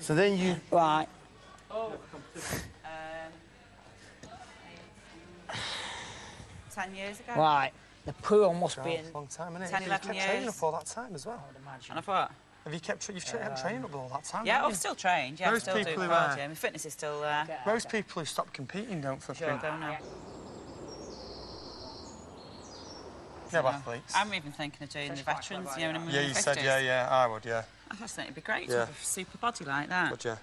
So then you. Right. Oh. Um, ten years ago. Right. The pool must be Oh, in. long time, innit? 10, You've 11 kept training years. up all that time as well. I would imagine. And I thought, Have you kept tra- you've tra- kept training up all that time? yeah, I've still trained. Yeah, I Most still do people who cardio. are- My fitness is still there. Most people who stop competing don't for Sure, fucking. don't know. Yeah, athletes. I'm even thinking of doing the veterans, you know, in a Yeah, you said yeah, yeah. I would, yeah. I just think it'd be great Yeah. to have a super body like that. Would you?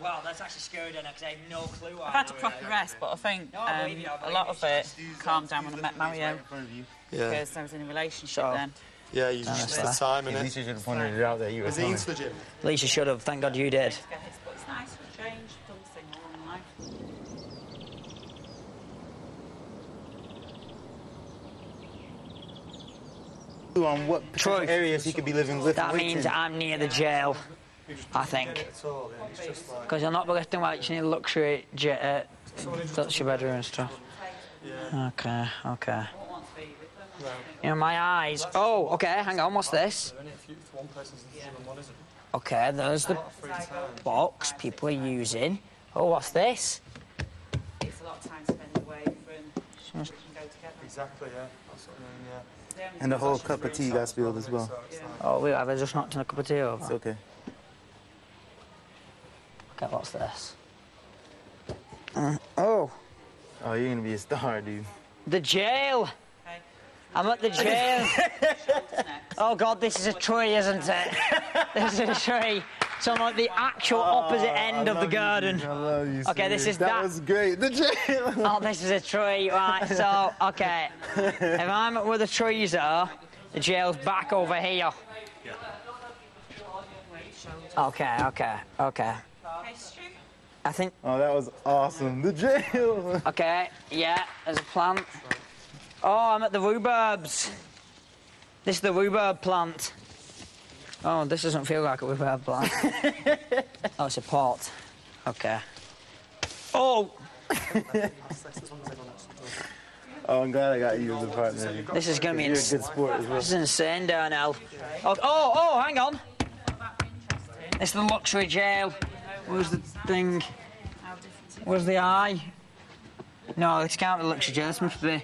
Wow, that's actually scary, then, because I have no clue. I've had to proper rest, but I think No, I um, you, I a lot of it calmed down when I met Mario Yeah. because I was in a relationship So- then. Yeah, you just used the time, At least you should have pointed it out there. You were Was into the gym? At least you should have. Thank God you did. But it's nice for a change. Done this thing all my life. On what True. areas he could be living with That means I'm near the jail. I think. It's all, yeah. It's just like. Because you'll not be lifting weights in your luxury jet. Uh, that's your bedroom and stuff. Okay, okay. You know, my eyes. Oh, okay, hang on, what's this? One person's in the gym and one isn't. Okay, there's the box people are using. Oh, what's this? It's a lot of time spent away from Just- go together. Exactly, yeah. That's what I mean, yeah. And the whole cup of tea got spilled as well. So it's like- Oh, wait, have I just knocked in a cup of tea over? It's okay. Okay, what's this? Uh, oh, Oh, you're gonna be a star, dude. the jail. Okay. I'm at the jail. Oh God, this is a tree, isn't it? this is a tree. So I'm at the actual oh, opposite end of the garden. I love you. Okay, this is that. that- was great. The jail. Oh, this is a tree, right? So, okay. If I'm at where the trees are, the jail's back over here. Okay, okay, okay. Okay. I think, Oh, that was awesome. The jail. okay, yeah, there's a plant. Oh, I'm at the rhubarbs. This is the rhubarb plant. Oh, this doesn't feel like a rhubarb plant. oh, it's a pot. Okay. Oh, Oh, I'm glad I got you as a partner. this is gonna be You're a good sport as well. This is insane, Darnell. Oh, oh, oh, hang on. It's the luxury jail. Where's the thing? Where's the eye? No, this can't be the luxury jail. This must be.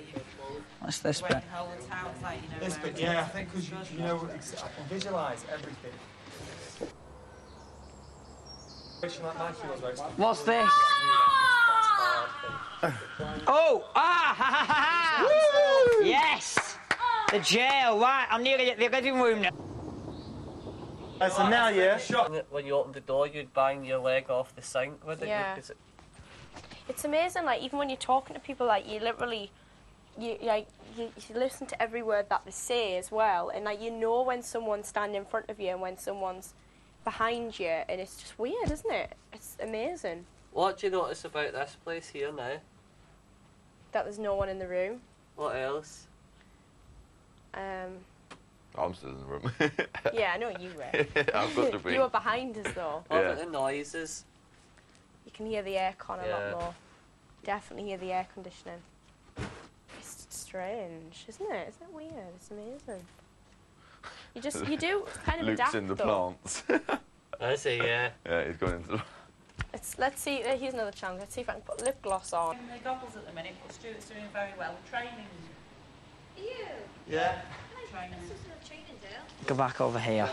What's this bit? The whole town's like, you know, This bit, yeah, I think because you, you know, I can visualise everything. Situation like my feels where it's What's this? Oh! Ah! Ha, ha, ha, ha. Yes! The jail, right. I'm nearly at the living room now. Right, so now, yeah. When you open the door, you'd bang your leg off the sink with it. Yeah. Is it- It's amazing. Like even when you're talking to people, like you literally, you like you, you listen to every word that they say as well, and like you know when someone's standing in front of you and when someone's behind you, and it's just weird, isn't it? It's amazing What do you notice about this place here now? that there's no one in the room. What else? Um, I'm still in the room. yeah, I know you were. I've got to be. you were behind us though. What Yeah. about the noises? You can hear the aircon a Yeah. lot more. Definitely hear the air conditioning. It's strange, isn't it? Isn't it weird? It's amazing. You just you do kind of Luke's adapt in the though. plants. I see, yeah. yeah, he's going into the. It's, let's see. Uh, here's another challenge. Let's see if I can put lip gloss on. in the goggles at the minute, but Stuart's doing very well. Training. You. Yeah. Training. Go back over here.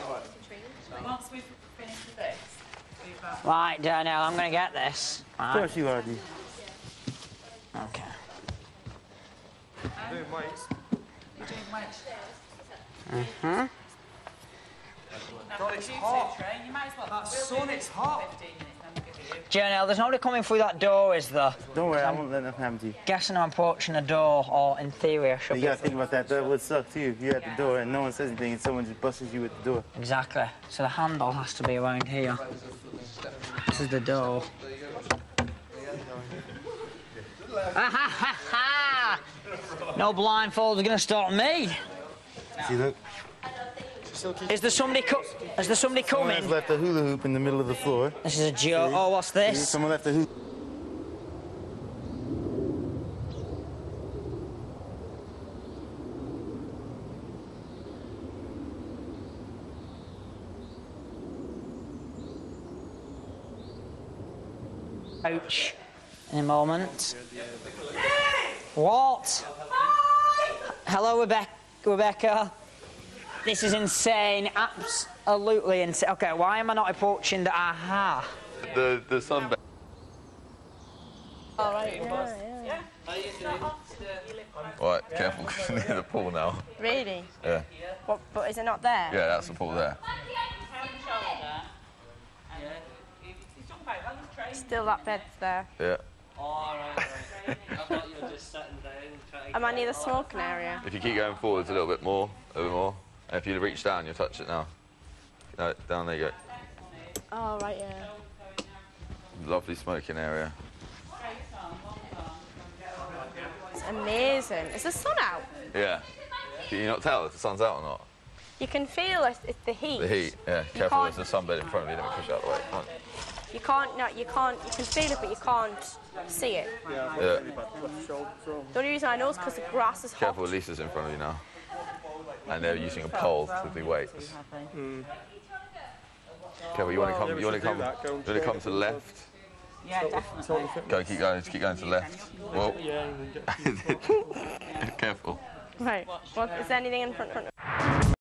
Once we've finished with this, we've got Right, Darnell, I'm gonna get this. Of course you are, dude. Okay. Doing weights. you're doing weights. Hmm? God, it's hot. Train. You might as well. That sun, it's hot. for 15 minutes, then we'll give it you. Darnell, there's nobody coming through that door, is there? Don't worry, I won't let nothing happen to you. Guessing I'm approaching a door, or in theory, I should you be. gotta think about that. That would suck too if you're at the door and no one says anything and someone just busts you at the door. Exactly. So the handle has to be around here. This is the door. Ah, ha, ha, ha. No blindfolds are going to stop me. See, look. Is there somebody co Is there somebody coming? Someone left a hula hoop in the middle of the floor. This is a joke. Oh, what's this? See, someone left a hula. Ouch. In a moment. What? Hello, Rebecca. Rebecca. This is insane. Absolutely insane. Okay, why am I not approaching the aha? The the sunbed. All right. Yeah, yeah. Right, careful, 'cause you're near the pool now. Really? Yeah, What? But is it not there? yeah, that's the pool there. Still that bed's there. Yeah. Right. I thought you were just sitting down trying to Am I near the smoking area? If you keep going forwards a little bit more, a bit more, and if you reach down, you'll touch it now. No, down there you go. Oh right, yeah. Lovely smoking area. It's amazing. Is the sun out? Yeah. Can you not tell if the sun's out or not? You can feel it, it's the heat. The heat, yeah. Careful, can't- there's a sunbed in front of you. Let me push it out of the way. Come on. You can't. No, you can't. You can feel it, but you can't see it. Yeah. The only reason I know is because the grass is hot. Careful, Lisa's in front of you now. And they're using a pole to do weights. Careful, you want to come, you want to come, you want to come to the left. Yeah, definitely. Go, keep going, just keep going to the left. Whoa. Careful. Right. What, is there anything in front? front